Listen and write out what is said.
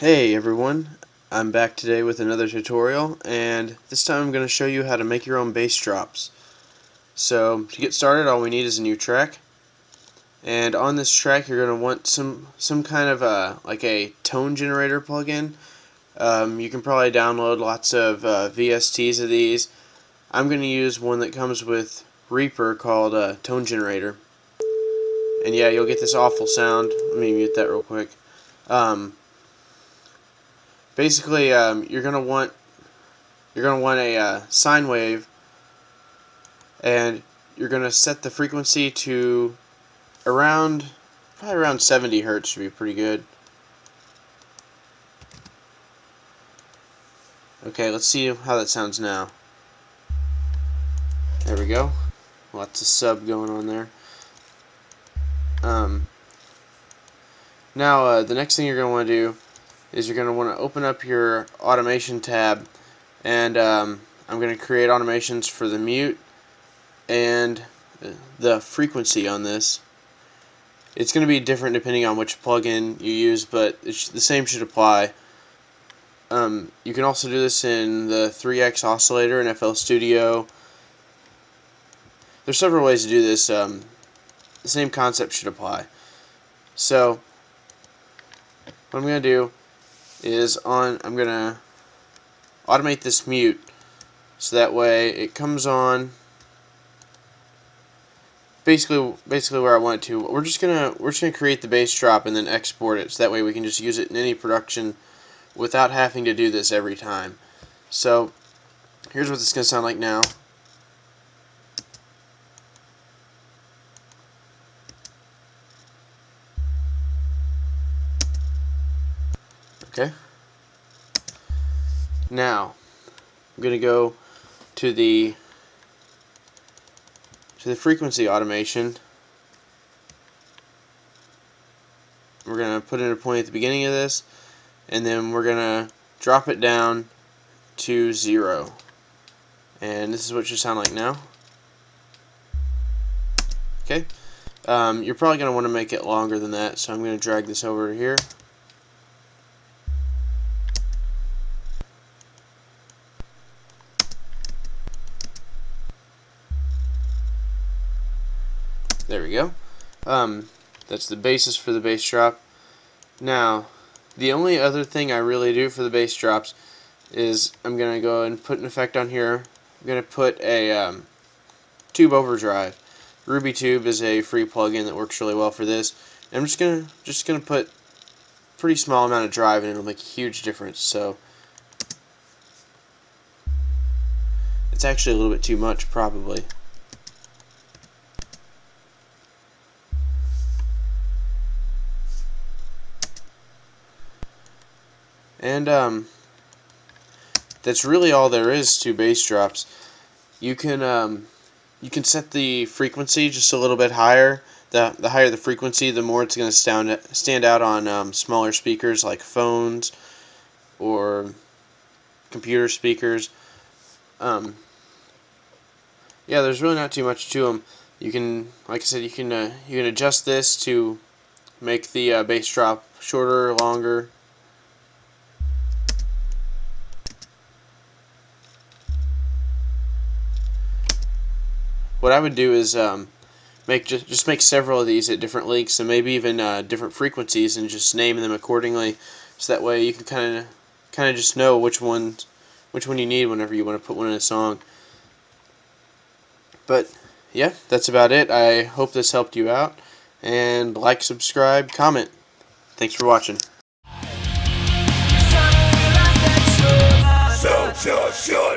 Hey everyone, I'm back today with another tutorial and this time I'm going to show you how to make your own bass drops. So to get started all we need is a new track and on this track you're going to want some some kind of a like a tone generator plugin. Um, you can probably download lots of uh, VSTs of these. I'm going to use one that comes with Reaper called uh, Tone Generator. And yeah, you'll get this awful sound. Let me mute that real quick. Um, basically um, you're gonna want you're gonna want a uh, sine wave and you're gonna set the frequency to around probably around 70 hertz should be pretty good. Okay let's see how that sounds now. There we go. Lots of sub going on there. Um, now uh, the next thing you're going to want to do is you're going to want to open up your automation tab and um, I'm going to create automations for the mute and the frequency on this. It's going to be different depending on which plugin you use, but the same should apply. Um, you can also do this in the 3X oscillator in FL Studio. There's several ways to do this. Um, the same concept should apply. So, what I'm going to do is on I'm gonna automate this mute so that way it comes on basically basically where I want it to. We're just gonna we're just gonna create the bass drop and then export it so that way we can just use it in any production without having to do this every time. So here's what it's gonna sound like now Okay. Now, I'm going to go to the to the frequency automation. We're going to put in a point at the beginning of this, and then we're going to drop it down to zero. And this is what it sound like now. Okay. Um, you're probably going to want to make it longer than that, so I'm going to drag this over here. There we go. Um, that's the basis for the bass drop. Now, the only other thing I really do for the bass drops is I'm going to go and put an effect on here. I'm going to put a um, tube overdrive. Ruby Tube is a free plugin that works really well for this. I'm just gonna just gonna put pretty small amount of drive and it'll make a huge difference. So it's actually a little bit too much probably. And um, that's really all there is to bass drops. You can um, you can set the frequency just a little bit higher. The the higher the frequency, the more it's going to stand stand out on um, smaller speakers like phones or computer speakers. Um, yeah, there's really not too much to them. You can, like I said, you can uh, you can adjust this to make the uh, bass drop shorter, or longer, what I would do is um, make just just make several of these at different lengths and maybe even uh, different frequencies and just name them accordingly. So that way you can kind of kind of just know which one which one you need whenever you want to put one in a song. But yeah, that's about it. I hope this helped you out and like, subscribe, comment. Thanks for watching. So sure, sure.